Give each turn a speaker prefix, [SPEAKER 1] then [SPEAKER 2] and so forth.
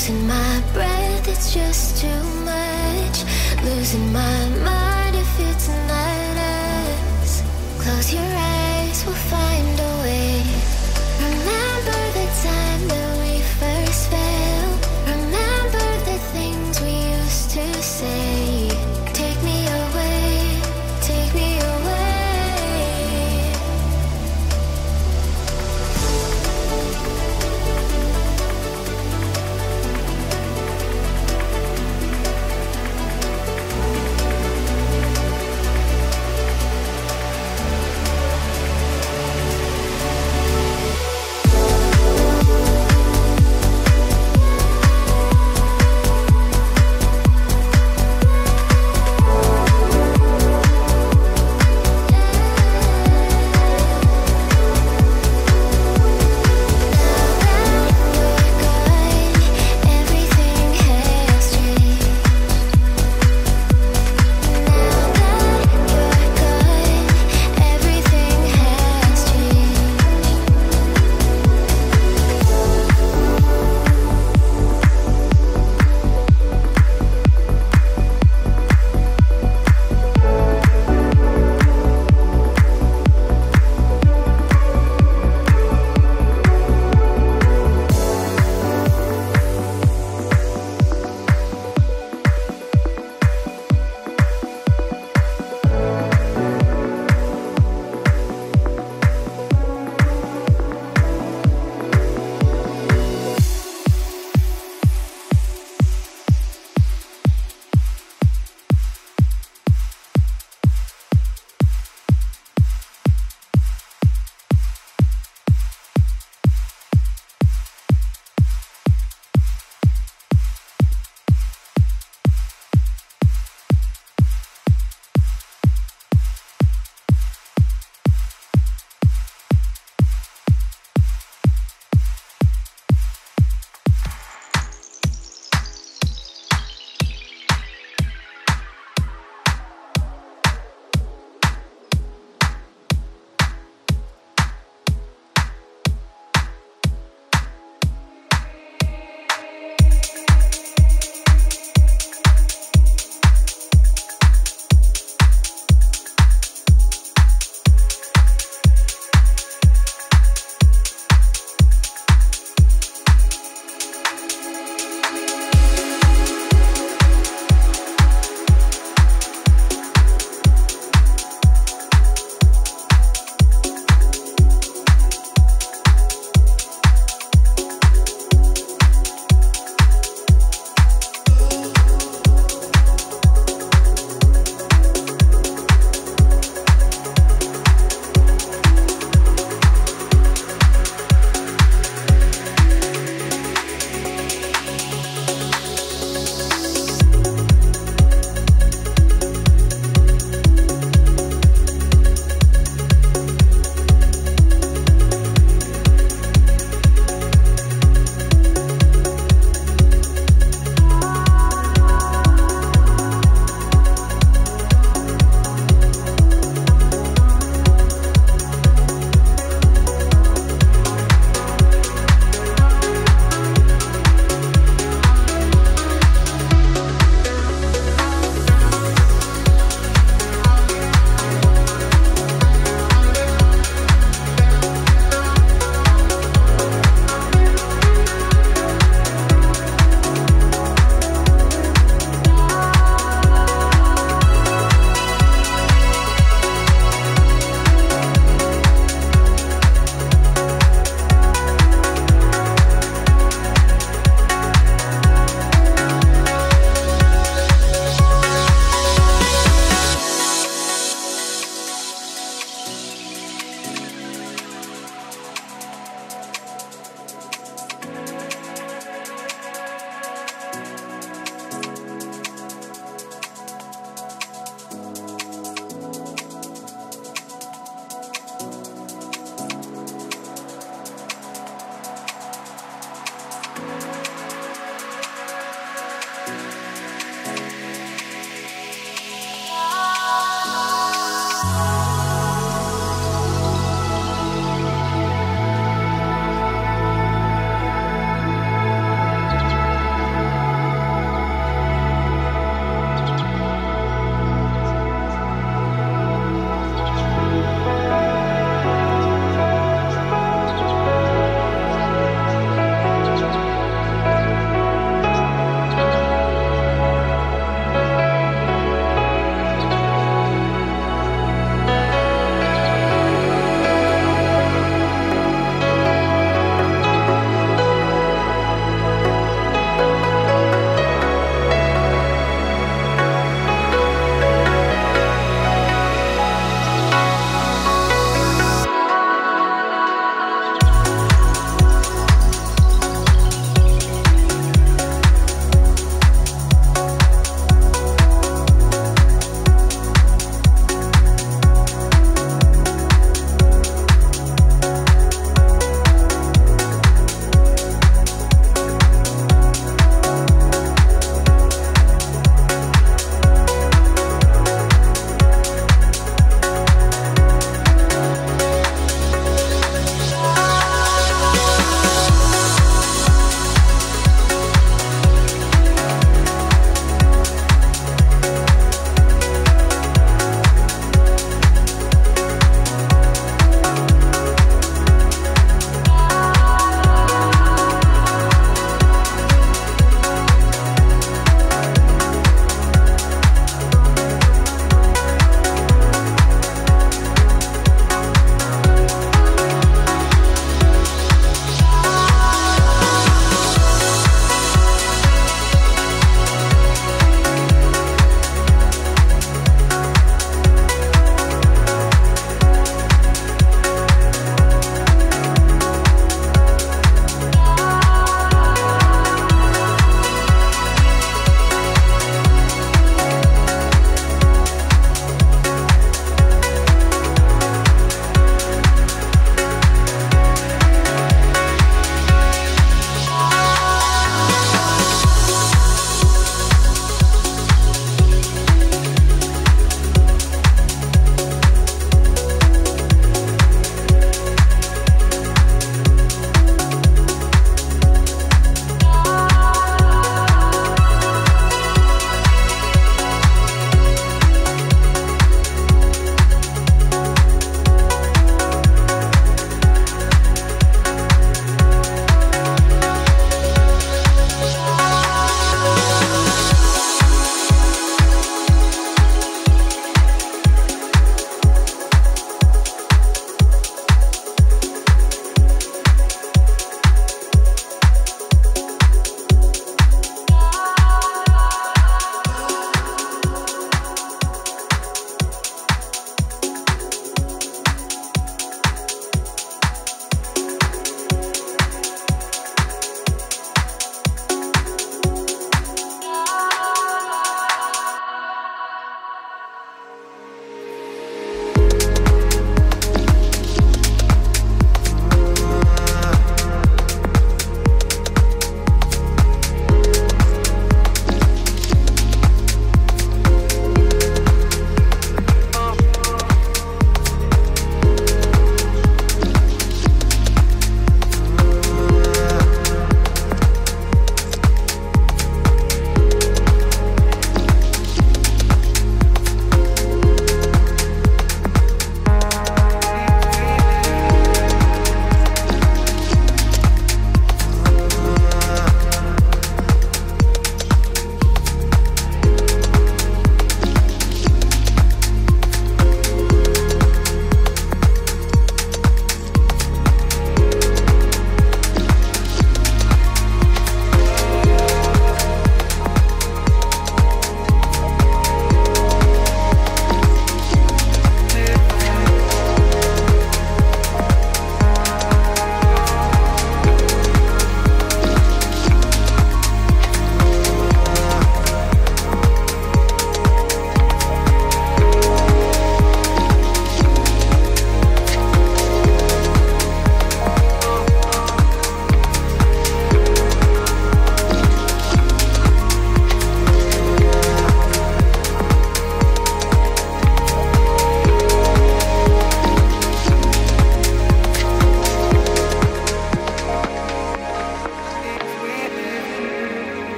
[SPEAKER 1] Losing my breath, it's just too much. Losing my mind if it's not us. Close your eyes, we'll find.